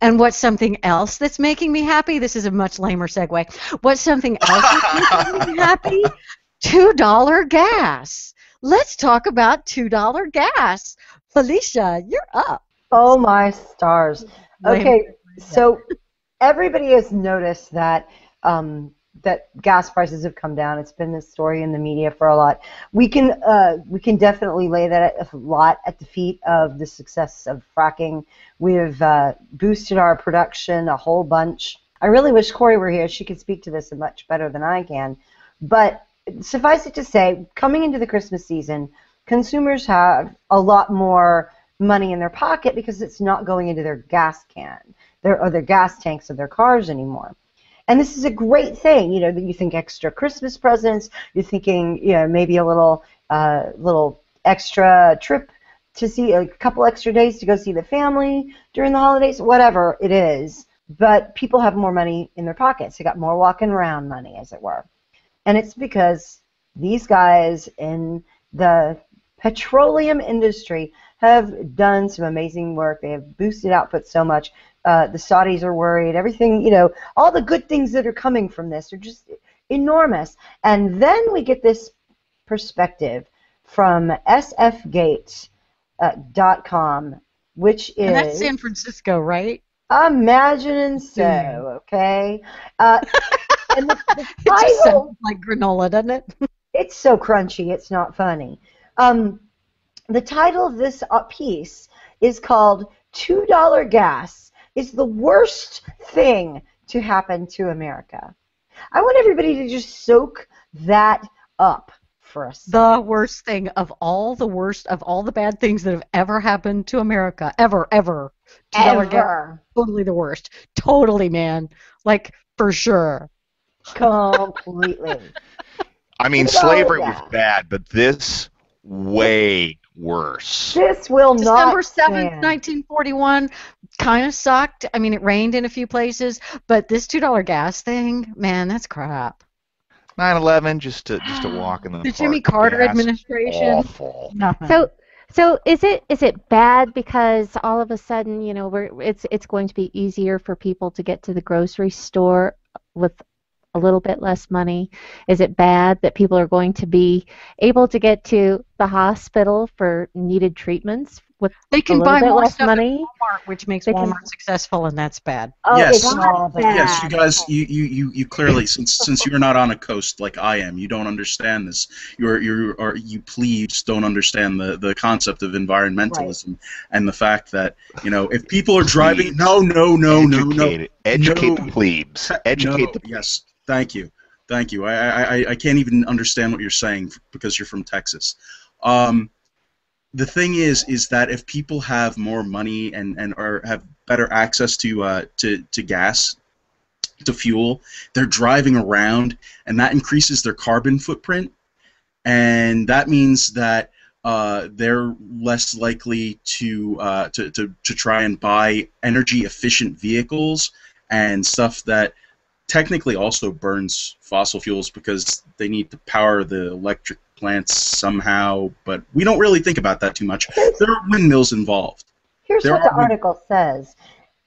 And what's something else that's making me happy? This is a much lamer segue. What's something else that's making me happy? $2 gas. Let's talk about $2 gas. Felicia, you're up. Oh my stars. Okay, so everybody has noticed that um, that gas prices have come down. It's been the story in the media for a lot. We can uh, we can definitely lay that a lot at the feet of the success of fracking. We have uh, boosted our production a whole bunch. I really wish Corey were here. She could speak to this much better than I can. But suffice it to say, coming into the Christmas season, consumers have a lot more money in their pocket because it's not going into their gas can, their or their gas tanks of their cars anymore. And this is a great thing, you know, that you think extra Christmas presents, you're thinking, you know, maybe a little, uh, little extra trip to see a couple extra days to go see the family during the holidays, whatever it is. But people have more money in their pockets. They got more walking around money, as it were. And it's because these guys in the petroleum industry have done some amazing work. They have boosted output so much. Uh, the Saudis are worried. Everything, you know, all the good things that are coming from this are just enormous. And then we get this perspective from sfgates.com, uh, which is. And that's San Francisco, right? Imagine so, okay? Uh, and the, the title. like granola, doesn't it? it's so crunchy, it's not funny. Um, the title of this uh, piece is called $2 Gas is the worst thing to happen to America. I want everybody to just soak that up for us. The worst thing of all the worst of all the bad things that have ever happened to America. Ever, ever. Ever. Gas, totally the worst. Totally, man. Like, for sure. Completely. I mean, slavery was bad, but this way worse. This will December not. December 7th, 1941 kind of sucked. I mean, it rained in a few places, but this $2 gas thing, man, that's crap. 9/11 just to just to walk in the The Jimmy Carter gas, administration. Awful. Nothing. So so is it is it bad because all of a sudden you know we're it's it's going to be easier for people to get to the grocery store with a little bit less money? Is it bad that people are going to be able to get to the hospital for needed treatments with they can a little buy bit more less stuff money? Walmart, which makes They can- Walmart successful, and that's bad. Oh, Yes. it's not bad. Yes, you guys, you, you, you, you clearly, since since you're not on a coast like I am, you don't understand this. You're you are you plebes don't understand the, the concept of environmentalism and the fact that you know if people are driving, Plebes. no, no, no, no, no, Educate, educate No. the plebes. Educate no, the yes, thank you, thank you. I, I, I- can't even understand what you're saying because you're from Texas. Um, the thing is, is that if people have more money and and are have better access to uh, to to gas, to fuel, they're driving around, and that increases their carbon footprint, and that means that uh, they're less likely to, uh, to, to, to try and buy energy efficient vehicles and stuff that technically also burns fossil fuels because they need to power the electric plants somehow, but we don't really think about that too much. There are windmills involved. Here's There what the article says.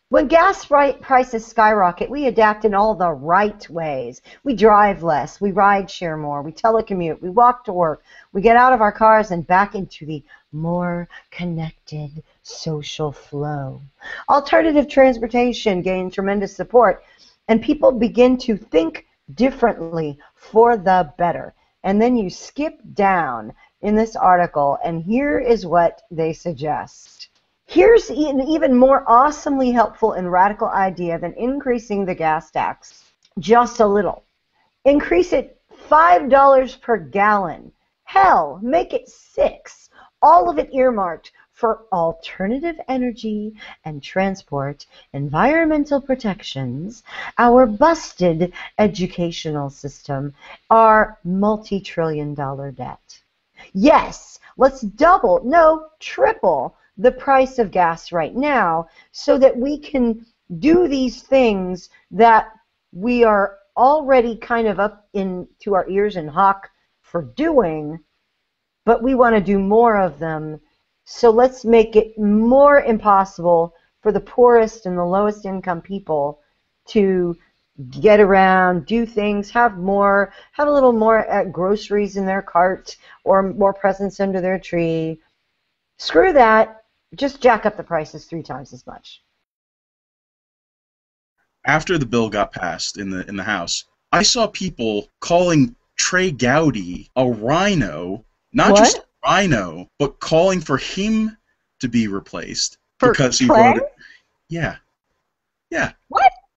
When gas right prices skyrocket, we adapt in all the right ways. We drive less, we ride share more, we telecommute, we walk to work, we get out of our cars and back into the more connected social flow. Alternative transportation gained tremendous support, and people begin to think differently for the better. And then you skip down in this article, and here is what they suggest. Here's an even more awesomely helpful and radical idea than increasing the gas tax just a little. Increase it $5 per gallon. Hell, make it 6. All of it earmarked for alternative energy and transport, environmental protections, our busted educational system, our multi-trillion dollar debt. Yes, let's double, no, triple the price of gas right now so that we can do these things that we are already kind of up into our ears and hock for doing, but we want to do more of them. So let's make it more impossible for the poorest and the lowest income people to get around, do things, have more, have a little more uh, groceries in their cart or more presents under their tree. Screw that. Just jack up the prices three times as much. After the bill got passed in the in the House, I saw people calling Trey Gowdy a rhino, not What? just a rhino, but calling for him to be replaced For because he voted. Yeah, yeah. What?